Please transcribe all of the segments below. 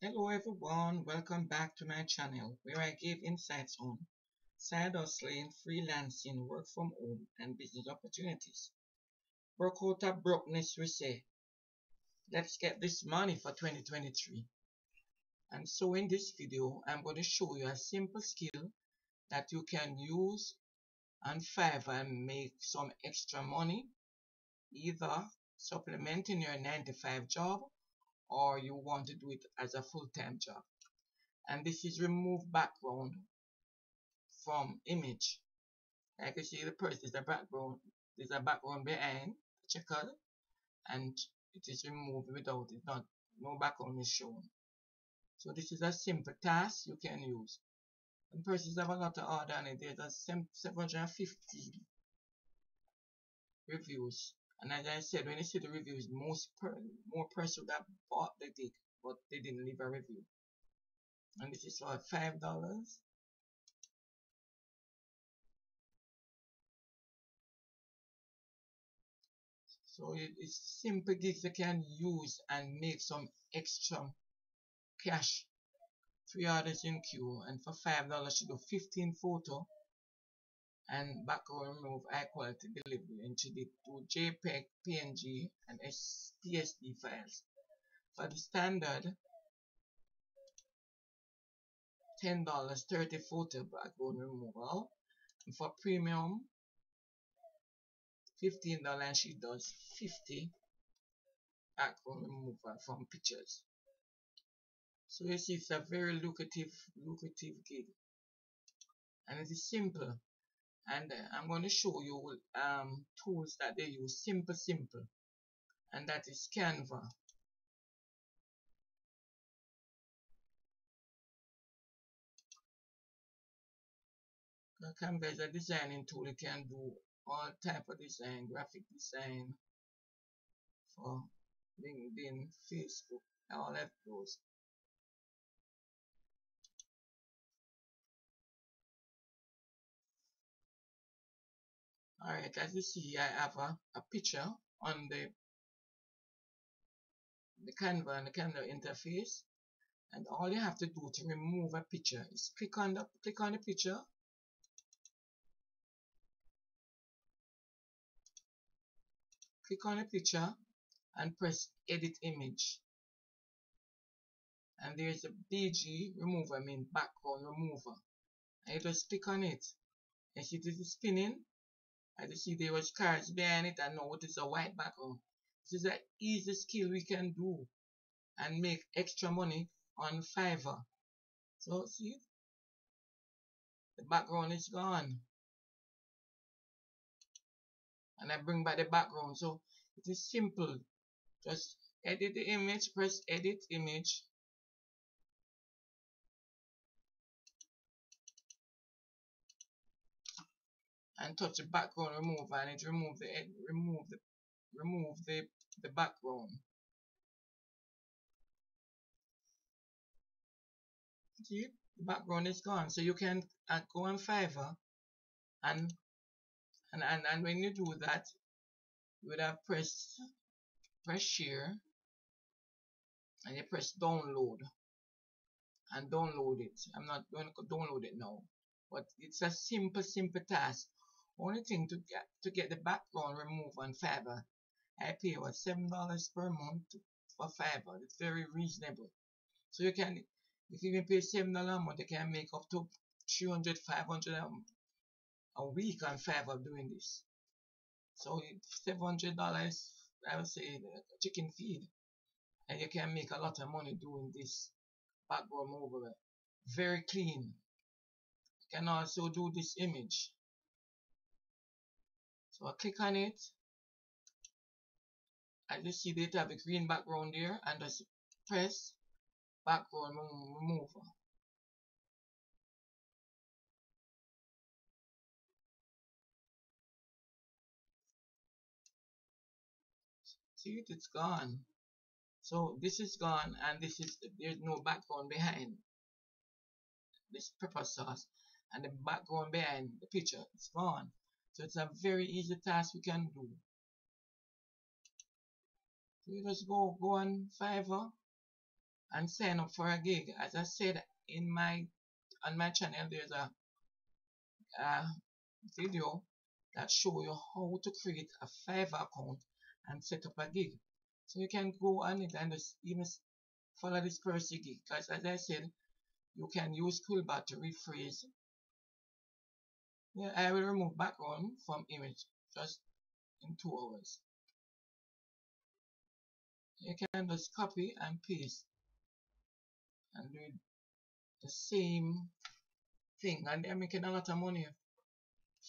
Hello everyone, welcome back to my channel where I give insights on side hustling, freelancing, work from home and business opportunities. Work out of brokenness we say. Let's get this money for 2023. And so in this video, I'm going to show you a simple skill that you can use on Fiverr and make some extra money, either supplementing your 9 to 5 job or you want to do it as a full-time job. And this is remove background from image. Like you see the person is a background there's a background behind checker and it is removed without it not no background is shown. So this is a simple task you can use. And persons have a lot of order on it there's a 750 reviews and as I said, when you see the reviews, most per, more person that bought the gig, but they didn't leave a review. And this is for five dollars. So it, it's simple gigs you can use and make some extra cash. Three orders in queue, and for five dollars you do 15 photo and background remove high quality delivery into the two JPEG, PNG, and PSD files. For the standard, $10 30 photo background removal. And for premium, $15 and she does 50 background removal from pictures. So see it's a very lucrative lucrative gig. And it is simple and uh, I'm going to show you um, tools that they use simple simple and that is Canva. Canva is a designing tool. You can do all type of design graphic design for LinkedIn Facebook all of those Alright, as you see, I have a, a picture on the the Canva and the Canva interface. And all you have to do to remove a picture is click on the click on the picture. Click on the picture and press edit image. And there's a BG remover I mean background remover. And you just click on it. And see this is spinning you see there was cards behind it and now it is a white background. This is an easy skill we can do and make extra money on Fiverr. So see the background is gone. And I bring back the background. So it is simple. Just edit the image, press edit image and touch the background remover and it remove the remove the remove the the background. See the background is gone. So you can uh, go on Fiverr and and, and and when you do that you would have press press share and you press download and download it. I'm not going to download it now but it's a simple simple task only thing to get to get the background removed on Fiverr, I pay what seven dollars per month for Fiverr. It's very reasonable. So you can, if you can pay seven dollars a month, you can make up to 300 500 a week on Fiverr doing this. So seven hundred dollars, I would say, uh, chicken feed, and you can make a lot of money doing this background removal. Very clean. You can also do this image so I click on it. and you see they have a green background there and just press background remover. See it, it's gone. So this is gone and this is there's no background behind this pepper sauce and the background behind the picture it's gone so it's a very easy task we can do. So you just go go on Fiverr and sign up for a gig. As I said in my on my channel, there's a, a video that show you how to create a Fiverr account and set up a gig. So you can go on it and just even follow this person gig. Because as I said, you can use Quillbot to rephrase. Yeah, I will remove background from image just in two hours. You can just copy and paste and do the same thing. And they're making a lot of money.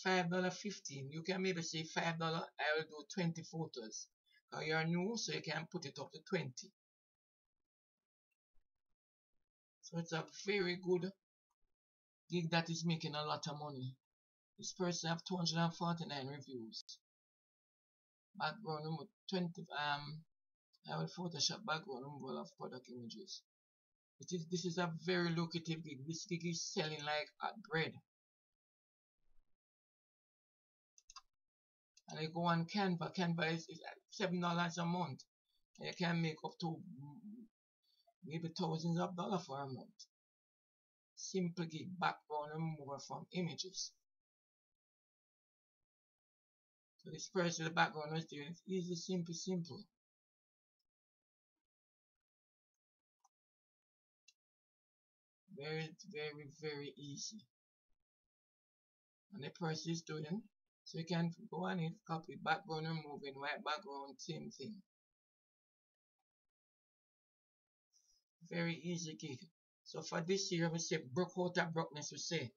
five dollar fifteen. You can maybe say five dollar I will do 20 photos. Because you're new so you can put it up to 20 so it's a very good gig that is making a lot of money this person have 249 reviews background removal 20 um I will Photoshop background removal of product images it is this is a very lucrative gig. This gig is selling like hot bread. And you go on Canva. Canva is, is seven dollars a month. And you can make up to maybe thousands of dollars for a month. Simple gig background remover from images. This person the background there. It's easy, simple, simple. very very very easy. And the is doing so you can go on it copy background removing white background same thing. Very easy gig so for this year we say broke out of brokenness we say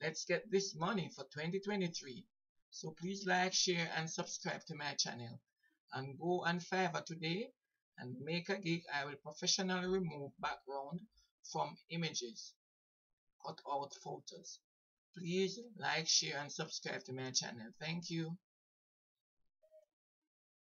let's get this money for 2023 so please like share and subscribe to my channel and go on Fiverr today and make a gig I will professionally remove background from images, cut out photos. Please like, share and subscribe to my channel. Thank you.